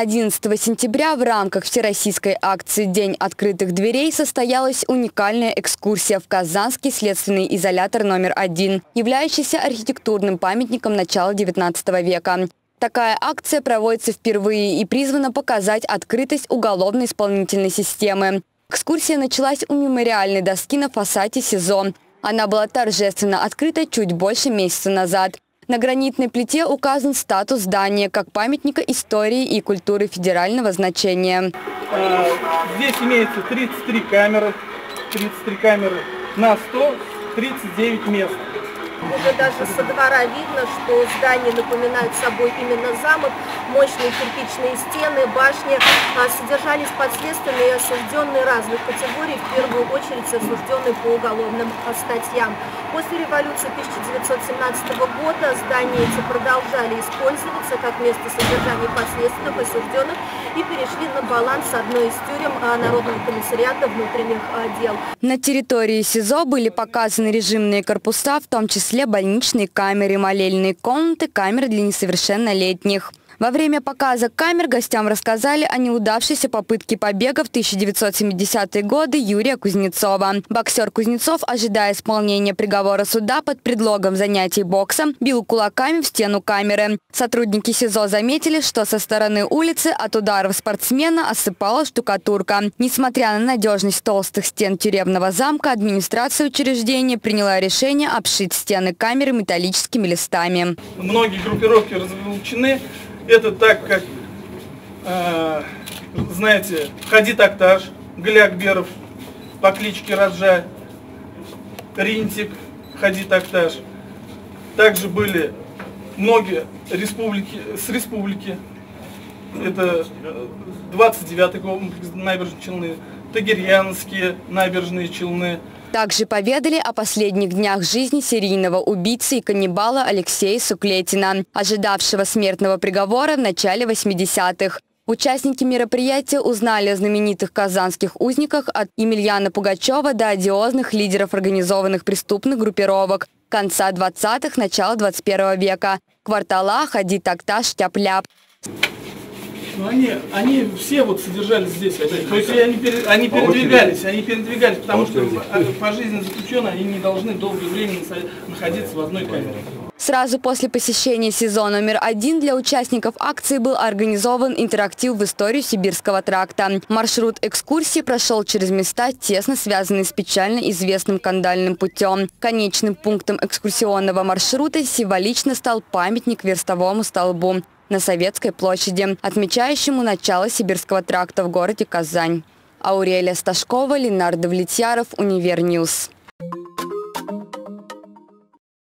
11 сентября в рамках всероссийской акции «День открытых дверей» состоялась уникальная экскурсия в Казанский следственный изолятор номер один, являющийся архитектурным памятником начала XIX века. Такая акция проводится впервые и призвана показать открытость уголовно-исполнительной системы. Экскурсия началась у мемориальной доски на фасаде СИЗО. Она была торжественно открыта чуть больше месяца назад – на гранитной плите указан статус здания как памятника истории и культуры федерального значения. А, здесь имеется 33 камеры, 33 камеры на 139 мест. Уже даже со двора видно, что здание напоминает собой именно замок. Мощные кирпичные стены, башни а, содержались подследственные и осужденные разных категорий, в первую очередь осужденные по уголовным а, статьям. После революции 1917 года здания эти продолжали использоваться как место содержания подследственных осужденных и перешли на баланс одной из тюрем а, Народного комиссариата внутренних дел. На территории СИЗО были показаны режимные корпуса, в том числе числе больничные камеры, молельные комнаты, камеры для несовершеннолетних. Во время показа камер гостям рассказали о неудавшейся попытке побега в 1970-е годы Юрия Кузнецова. Боксер Кузнецов, ожидая исполнения приговора суда под предлогом занятий боксом, бил кулаками в стену камеры. Сотрудники СИЗО заметили, что со стороны улицы от ударов спортсмена осыпала штукатурка. Несмотря на надежность толстых стен тюремного замка, администрация учреждения приняла решение обшить стены камеры металлическими листами. Многие группировки разлучены это так, как, э, знаете, Хади Такташ, Галиакберов по кличке Раджа, Ринтик, Хади Такташ. Также были многие республики, с республики. Это 29-й комплекс набережной Челны, Тагирьянские набережные Челны, также поведали о последних днях жизни серийного убийцы и каннибала Алексея Суклетина, ожидавшего смертного приговора в начале 80-х. Участники мероприятия узнали о знаменитых казанских узниках от Емельяна Пугачева до одиозных лидеров организованных преступных группировок конца 20-х, начала 21 века. Квартала, Хади Такташ, Тяп-Ляп. Ну, они, они все вот содержались здесь. То есть они, пере, они передвигались, они передвигались, потому что по жизни заключенные они не должны долгое время находиться в одной камере. Сразу после посещения СИЗО номер один для участников акции был организован интерактив в историю Сибирского тракта. Маршрут экскурсии прошел через места, тесно связанные с печально известным кандальным путем. Конечным пунктом экскурсионного маршрута символично стал памятник верстовому столбу на Советской площади, отмечающему начало Сибирского тракта в городе Казань. Аурелия Сташкова, Ленар Довлетьяров, Univer News.